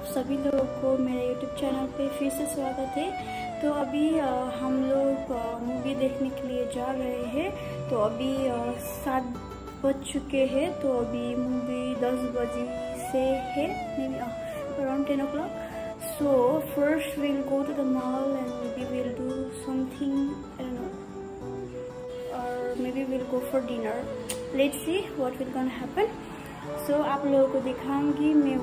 आप सभी लोगों को मेरे यूट्यूब चैनल पे फिर से स्वागत है। तो अभी हम लोग मूवी देखने के लिए जा रहे हैं। तो अभी सात बज चुके हैं तो अभी मूवी दस बजे से है around ten o'clock so first will go to the mall and we will do something और maybe will go for dinner let's see what will gonna happen so आप लोगों को दिखाऊँगी, मैं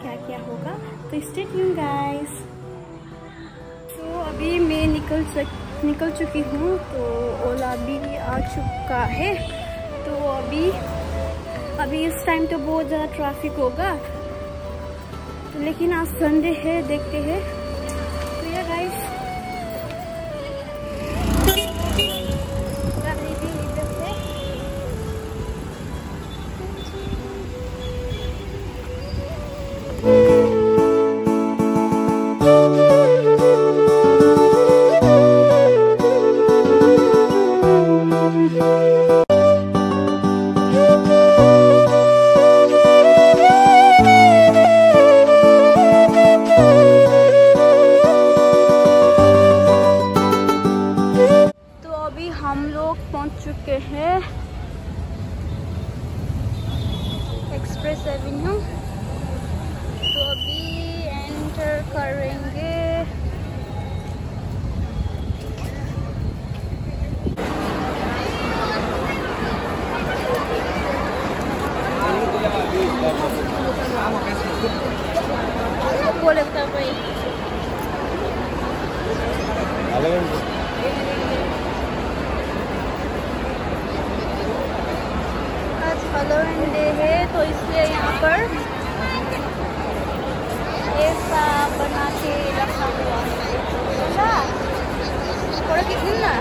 क्या क्या होगा। तो स्टेट यू गाइस तो अभी मैं निकल चुक निकल चुकी हूँ तो ओला भी आ चुका है। तो अभी अभी इस टाइम तो बहुत ज़्यादा ट्रैफ़िक होगा। लेकिन आज संडे है, देखते हैं। आज हलोविन डे है तो इसलिए यहाँ पर ऐसा बना के रखा हुआ है। अच्छा थोड़ा कितनी ना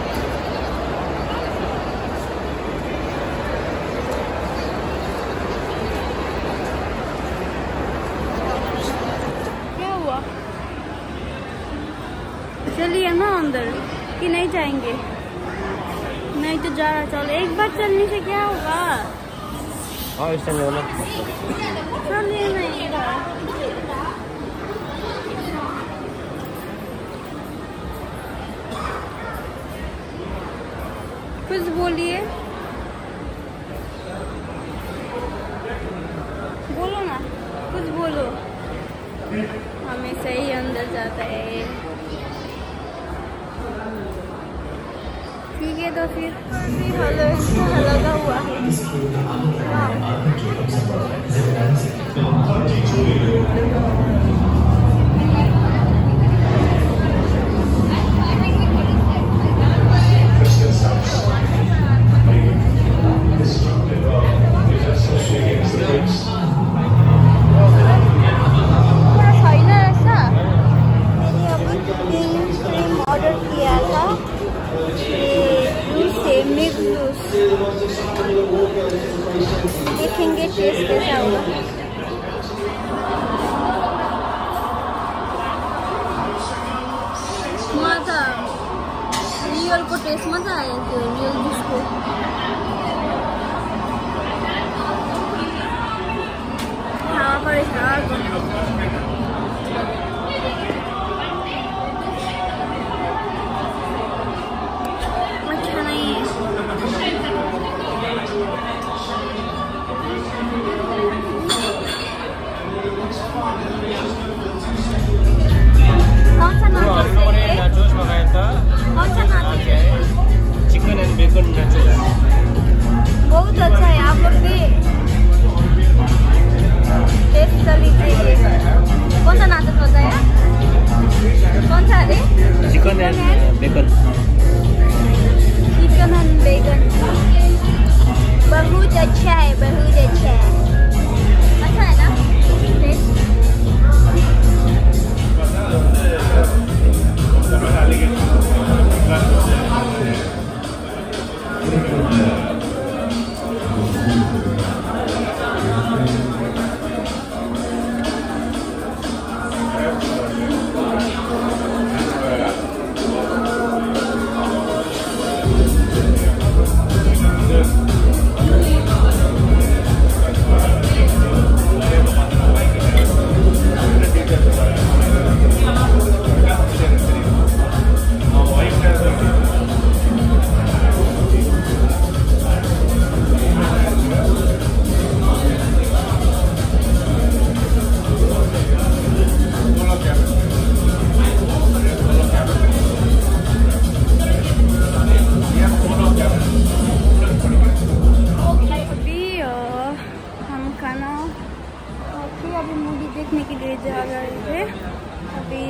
चलिए ना अंदर कि नहीं जाएँगे? नहीं तो जा रहा चलो एक बार चलने से क्या होगा? हाँ चलिए नहीं कुछ बोलिए। बोलो ना कुछ बोलो। हमेशा ही अंदर जाता है। ठीक है तो फिर। लगा हुआ है। छैन टेस्ट मज़ा आया रियल जुसको हावा परेछ बेकन नाचोस बहुत अच्छा है आप लोग भी टेस्ट कर लीजिए। कौन सा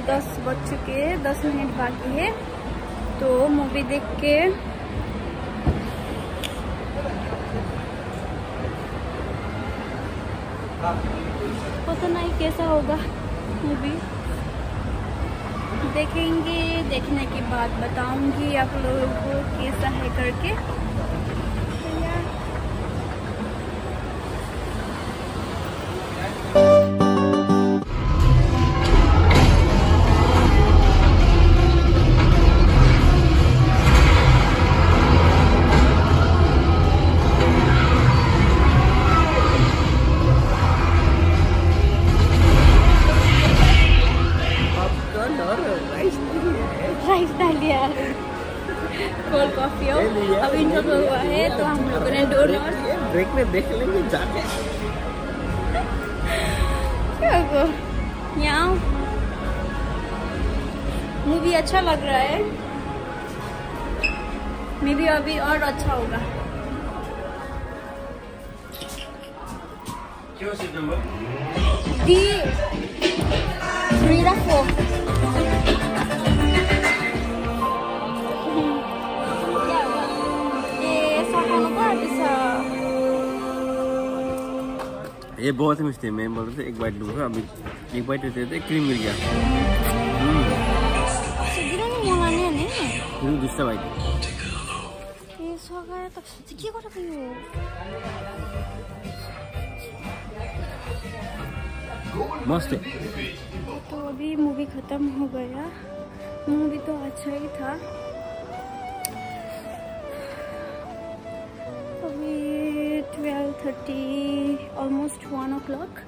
दस बज चुके हैं, दस मिनट बाकी है। तो मूवी देख के पता नहीं कैसा होगा मूवी देखेंगे, देखने के बाद बताऊँगी आप लोगों को कैसा है करके। और राइस राइस डाल दिया कोल्ड कॉफ़ी हो अब इंटरवल हुआ है तो हम लोगों ने डोनट ब्रेक में देख लेंगे जाके यहाँ। मूवी अच्छा लग रहा है। मे भी अभी और अच्छा होगा। क्यों नंबर डी ये बहुत मिस थे मैं बोल रहा था एक बाइट लूँगा, अभी एक बाइट लेते थे क्रीम गिर गया eh. फिर दूसरा बाइट. मस्त है तो अभी मूवी खत्म हो गया मूवी तो अच्छा ही था thirty almost one o'clock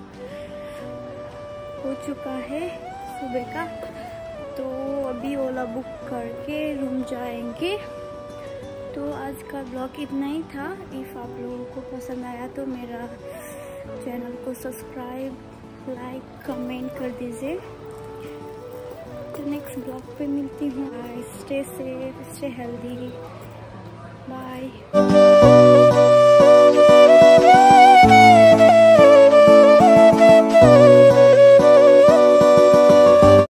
हो चुका है सुबह का। तो अभी ओला बुक करके रूम जाएँगे। तो आज का ब्लॉग इतना ही था। इफ़ आप लोगों को पसंद आया तो मेरा चैनल को सब्सक्राइब लाइक कमेंट कर दीजिए। तो नेक्स्ट ब्लॉग पे मिलती हूँ। Stay safe stay healthy bye